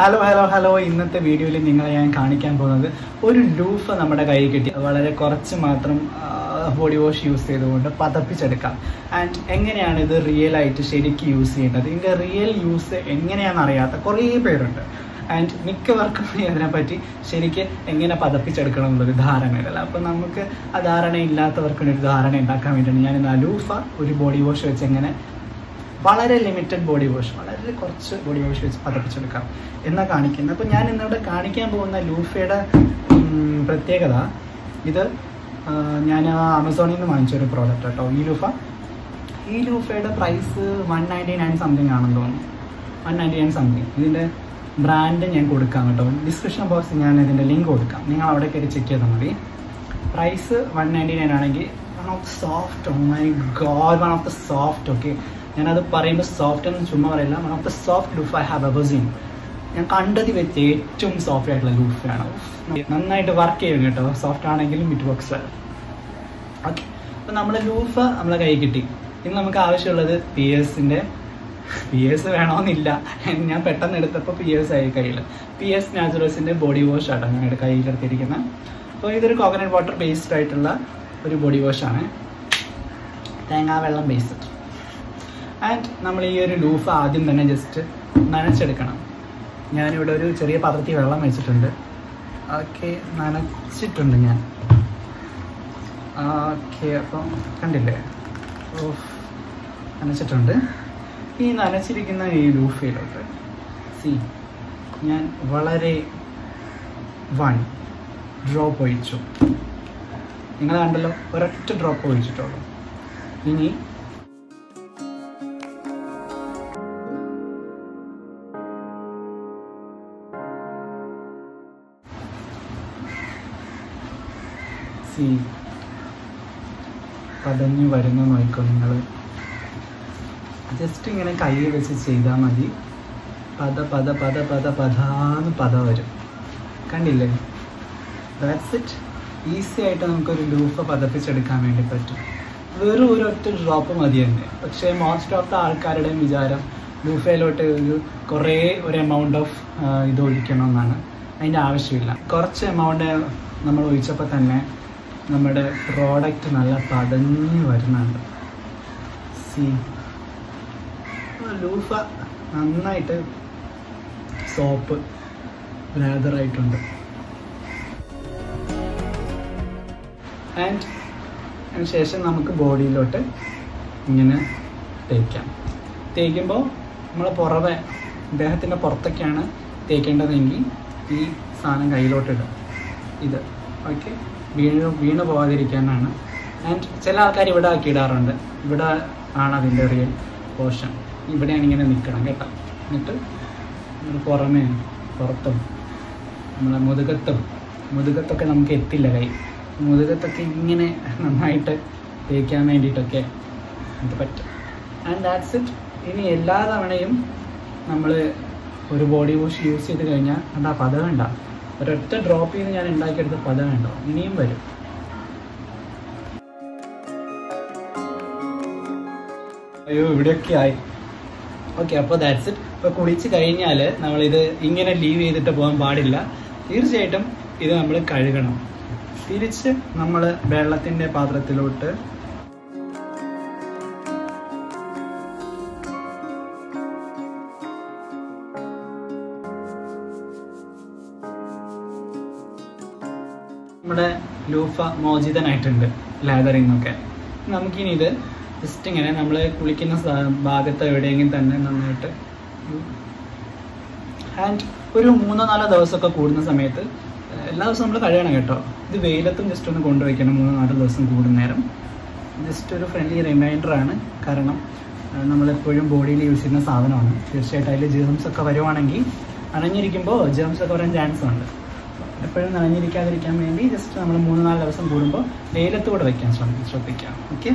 Hello hello hello ഇന്നത്തെ വീഡിയോയിൽ നിങ്ങളെ ഞാൻ കാണിക്കാൻ പോകുന്നത് ഒരു ലൂഫ് നമ്മുടെ കയ്യിൽ കിട്ടി. വളരെ കുറച്ച് മാത്രം ബോഡി വാഷ് യൂസ് ചെയ്തുകൊണ്ട് പതപ്പിച്ചെടുക്കാം. ആൻഡ് എങ്ങനെയാണ് ഇത് റിയൽ ആയിട്ട് ശരിക്ക് യൂസ് ചെയ്യേണ്ടത്? ഇതിന്റെ റിയൽ യൂസ് എങ്ങനെയാണെന്ന് അറിയാത്ത കുറേ പേരുണ്ട്. ആൻഡ് മിക്കവർക്കും ഇതിനെപ്പറ്റി ശരിക്ക് എങ്ങനെ പതപ്പിച്ചെടുക്കണം എന്നുള്ളൊരു ധാരണയില്ല അപ്പോൾ നമുക്ക് ആ ധാരണ ഇല്ലാത്തവർക്കൊരു ധാരണ ഉണ്ടാക്കാൻ വേണ്ടിയാണ് ഞാൻ ഇന്ന് അലൂഫ ഒരു ബോഡി വാഷ് വെച്ച് എങ്ങനെ വളരെ ലിമിറ്റഡ് ബോഡി വാഷ് വളരെ കുറച്ച് ബോഡി വാഷ് വെച്ച് പതപ്പിച്ചെടുക്കാം എന്നാ കാണിക്കുന്നത്. അപ്പോൾ ഞാൻ ഇന്നിവിടെ കാണിക്കാൻ പോകുന്ന ലൂഫയുടെ പ്രത്യേകത ഇത് ഞാൻ ആമസോണിൽ നിന്ന് വാങ്ങിച്ച ഒരു പ്രോഡക്റ്റ് കേട്ടോ ഈ ലൂഫ. ഈ ലൂഫയുടെ price one ninety nine something ആണെന്ന് തോന്നുന്നു. വൺ നയന്റി നയൻ സംതിങ് ഇതിന്റെ ബ്രാൻഡ് ഞാൻ കൊടുക്കാം കേട്ടോ. ഡിസ്ക്രിപ്ഷൻ ബോക്സിൽ ഞാൻ ഇതിന്റെ ലിങ്ക് കൊടുക്കാം. നിങ്ങൾ അവിടെ കയറി ചെക്ക് ചെയ്താൽ മതി. പ്രൈസ് വൺ നയന്റി നയൻ ആണെങ്കിൽ one of soft my god one of the soft okay ഞാനത് പറയുമ്പോൾ സോഫ്റ്റ് എന്ന് ചുമ്മാ പറയില്ല. The soft loofah I have ever seen ഞാൻ കണ്ടത് വെച്ച് ഏറ്റവും സോഫ്റ്റ് ആയിട്ടുള്ള ലൂഫാണ് നന്നായിട്ട് വർക്ക് ചെയ്യും കേട്ടോ. സോഫ്റ്റ് ആണെങ്കിലും വർക്ക്സ് വെൽ ഓക്കെ അപ്പം നമ്മൾ ലൂഫ് നമ്മളെ കൈ കിട്ടി. ഇനി നമുക്ക് ആവശ്യമുള്ളത് പി എസിന്റെ പി എസ് വേണമെന്നില്ല ഞാൻ പെട്ടെന്ന് എടുത്തപ്പോൾ പി എസ് ആയി കയ്യിൽ പി എസ് നാച്ചുറൽസിന്റെ ബോഡി വാഷ് ആട്ടോ ഞാൻ കയ്യിലെടുത്തിരിക്കുന്നത് അപ്പോൾ ഇതൊരു കോക്കനട്ട് വാട്ടർ ബേസ്ഡ് ആയിട്ടുള്ള ഒരു ബോഡി വാഷാണ് തേങ്ങാ വെള്ളം ബേസ്ഡ് ആൻഡ് നമ്മൾ ഈ ഒരു ലൂഫ് ആദ്യം തന്നെ ജസ്റ്റ് നനച്ചെടുക്കണം. ഞാനിവിടെ ഒരു ചെറിയ പാത്രത്തിൽ വെള്ളം വെച്ചിട്ടുണ്ട്. ഓക്കെ നനച്ചിട്ടുണ്ട് ഞാൻ. ഓക്കെ അപ്പം കണ്ടില്ലേ? ഓഫ് നനച്ചിട്ടുണ്ട്. ഈ നനച്ചിരിക്കുന്ന ഈ ലൂഫയിലോട്ട് സി ഞാൻ വളരെ വൺ ഡ്രോപ്പ് ഒഴിച്ചു. നിങ്ങൾ കണ്ടല്ലോ ഒരൊറ്റ ഡ്രോപ്പ് ഒഴിച്ചിട്ടുള്ളൂ. ഇനി സി പതഞ്ഞു വരുന്ന നോക്കോ നിങ്ങൾ ജസ്റ്റ് ഇങ്ങനെ കൈ വെച്ച് ചെയ്താൽ മതി. പദ പദ പദ പദ പതാന്ന് പത വരും. കണ്ടില്ലേ? ദാറ്റ്സ് ഇറ്റ് ഈസി ആയിട്ട് നമുക്കൊരു ലൂഫ് പതപ്പിച്ചെടുക്കാൻ വേണ്ടി പറ്റും. വെറും ഒരു ഒറ്റ ഡ്രോപ്പ് മതി തന്നെ പക്ഷേ മോസ്റ്റ് ഓഫ് ദ ആൾക്കാരുടെയും വിചാരം ലൂഫയിലോട്ട് ഒരു കുറേ ഒരു എമൗണ്ട് ഓഫ് ഇത് ഒഴിക്കണം എന്നാണ് അതിന്റെ ആവശ്യമില്ല. കുറച്ച് എമൗണ്ട് നമ്മൾ ഒഴിച്ചപ്പോൾ തന്നെ നമ്മുടെ പ്രോഡക്റ്റ് നല്ല പടഞ്ഞ് വരുന്നുണ്ട്. സി. ലൂഫ നന്നായിട്ട് സോപ്പ് ലേതറായിട്ടുണ്ട് ആൻഡ് അതിന് ശേഷം നമുക്ക് ബോഡിയിലോട്ട് ഇങ്ങനെ തേക്കാം. തേക്കുമ്പോൾ നമ്മൾ പുറമെ ദേഹത്തിന്റെ പുറത്തൊക്കെയാണ് തേക്കേണ്ടതെങ്കിൽ ഈ സാധനം കയ്യിലോട്ടിടും ഇത്. ഓക്കെ വീണ് വീണ് പോകാതിരിക്കാനാണ്. ആൻഡ് ചില ആൾക്കാർ ഇവിടെ ആക്കി ഇടാറുണ്ട് ഇവിടെ ആണ് അതിന്റെ റിയൽ പോർഷൻ ഇവിടെയാണ് ഇങ്ങനെ നിൽക്കണം കേട്ടോ. എന്നിട്ട് നമ്മൾ പുറമേ പുറത്തും നമ്മളെ മുതുകത്തും. മുതുകത്തൊക്കെ നമുക്ക് എത്തില്ല കൈ. മുതുകത്തൊക്കെ ഇങ്ങനെ നന്നായിട്ട് തേക്കാൻ വേണ്ടിയിട്ടൊക്കെ ഇത് പറ്റും. ആൻഡ് ദാറ്റ്സ് ഇറ്റ് ഇനി എല്ലാ തവണയും നമ്മൾ ഒരു ബോഡി വാഷ് യൂസ് ചെയ്ത് കഴിഞ്ഞാൽ എന്താ പത വേണ്ട ഒരൊറ്റ ഡ്രോപ്പ് ചെയ്ത് ഞാൻ ഉണ്ടാക്കിയെടുത്ത പദം ഉണ്ടാവും ഇനിയും വരും. അയ്യോ ഇവിടെയൊക്കെ ആയി. ഓക്കെ അപ്പോൾ ദാറ്റ്സ് ഇറ്റ് ഇപ്പോൾ കുളിച്ച് കഴിഞ്ഞാൽ നമ്മളിത് ഇങ്ങനെ ലീവ് ചെയ്തിട്ട് പോകാൻ പാടില്ല. തീർച്ചയായിട്ടും ഇത് നമ്മൾ കഴുകണം. തിരിച്ച് നമ്മൾ വെള്ളത്തിന്റെ പാത്രത്തിലോട്ട് നമ്മുടെ ലൂഫ മോചിതനായിട്ടുണ്ട് ലാദറിൽ നിന്നൊക്കെ നമുക്കിനി ഇത് ജസ്റ്റ് ഇങ്ങനെ നമ്മൾ കുളിക്കുന്ന ഭാഗത്ത് എവിടെയെങ്കിലും തന്നെ നന്നായിട്ട് ആൻഡ് ഒരു മൂന്നോ നാലോ ദിവസമൊക്കെ കൂടുന്ന സമയത്ത് എല്ലാ ദിവസവും നമ്മൾ കഴിയണം കേട്ടോ. ഇത് വെയിലത്തും ജസ്റ്റ് ഒന്ന് കൊണ്ടുവയ്ക്കണം മൂന്നോ നാലോ ദിവസം കൂടുന്നേരം ജസ്റ്റ് ഒരു ഫ്രണ്ട്ലി റിമൈൻഡർ ആണ്. കാരണം നമ്മളെപ്പോഴും ബോഡിയിൽ യൂസ് ചെയ്യുന്ന സാധനമാണ്. തീർച്ചയായിട്ടും അതിൽ ജേംസ് ഒക്കെ വരുവാണെങ്കിൽ അണഞ്ഞിരിക്കുമ്പോൾ ജേംസ് ഒക്കെ വരാൻ ചാൻസ് ഉണ്ട്. എപ്പോഴും നനഞ്ഞിരിക്കാതിരിക്കാൻ വേണ്ടി ജസ്റ്റ് നമ്മൾ മൂന്ന് നാല് ദിവസം കൂടുമ്പോൾ വെയിലത്ത് കൂടെ വെക്കാൻ ശ്രമി ശ്രദ്ധിക്കാം okay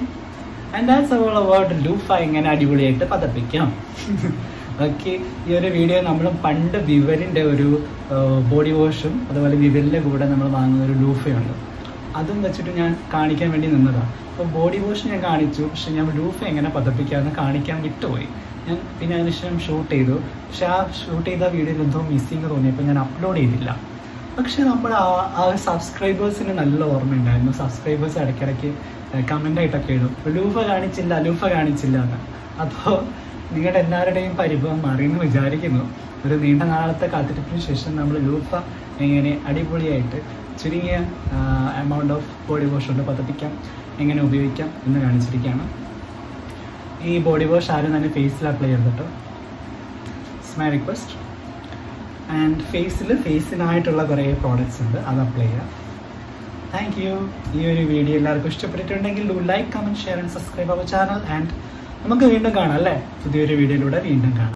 and that's our award loofah എങ്ങനെ അടിപൊളിയായിട്ട് പതപ്പിക്കാം. ഓക്കെ ഈ ഒരു വീഡിയോ നമ്മൾ പണ്ട് വിവരിന്റെ ഒരു ബോഡി വാഷും അതുപോലെ വിവരിന്റെ കൂടെ നമ്മൾ വാങ്ങുന്ന ഒരു ലൂഫയുണ്ട് അതും വെച്ചിട്ട് ഞാൻ കാണിക്കാൻ വേണ്ടി നിന്നതാണ് അപ്പോൾ ബോഡി വാഷ് ഞാൻ കാണിച്ചു. പക്ഷെ ഞാൻ ലൂഫ എങ്ങനെ പതപ്പിക്കാമെന്ന് കാണിക്കാൻ വിട്ടുപോയി. ഞാൻ പിന്നെ അതിനുശേഷം ഷൂട്ട് ചെയ്തു. പക്ഷെ ആ ഷൂട്ട് ചെയ്ത വീഡിയോയിൽ എന്തോ മിസ്സിങ് തോന്നിയപ്പോൾ ഞാൻ അപ്ലോഡ് ചെയ്തില്ല. പക്ഷെ നമ്മൾ ആ സബ്സ്ക്രൈബേഴ്സിന് നല്ല ഓർമ്മയുണ്ടായിരുന്നു. സബ്സ്ക്രൈബേഴ്സ് ഇടയ്ക്കിടയ്ക്ക് കമന്റ് ആയിട്ടൊക്കെ ഇടും. ലൂഫ കാണിച്ചില്ല ലൂഫ കാണിച്ചില്ല എന്ന്. അപ്പോൾ നിങ്ങളുടെ എല്ലാവരുടെയും പരിഭവം മാറിയെന്ന് വിചാരിക്കുന്നു. ഒരു നീണ്ട നാളത്തെ കാത്തിരിപ്പിന് ശേഷം നമ്മൾ ലൂഫ എങ്ങനെ അടിപൊളിയായിട്ട് ചുരുങ്ങിയ എമൗണ്ട് ഓഫ് ബോഡി വാഷ് കൊണ്ട് പതപ്പിക്കാം എങ്ങനെ ഉപയോഗിക്കാം എന്ന് കാണിച്ചിരിക്കുകയാണ്. ഈ ബോഡി വാഷ് ആരും തന്നെ ഫേസിൽ അപ്ലൈ ചെയ്തിട്ടോ ഇറ്റ്സ് മൈ റിക്വസ്റ്റ് ആൻഡ് ഫേസിൽ ഫേസിനായിട്ടുള്ള കുറേ പ്രോഡക്റ്റ്സ് ഉണ്ട്. അത് അപ്ലൈ ചെയ്യാം. താങ്ക് യു ഈ ഒരു വീഡിയോ എല്ലാവർക്കും ഇഷ്ടപ്പെട്ടിട്ടുണ്ടെങ്കിൽ do like comment share and subscribe our channel and നമുക്ക് വീണ്ടും കാണാം അല്ലേ? പുതിയൊരു വീഡിയോയിലൂടെ വീണ്ടും കാണാം.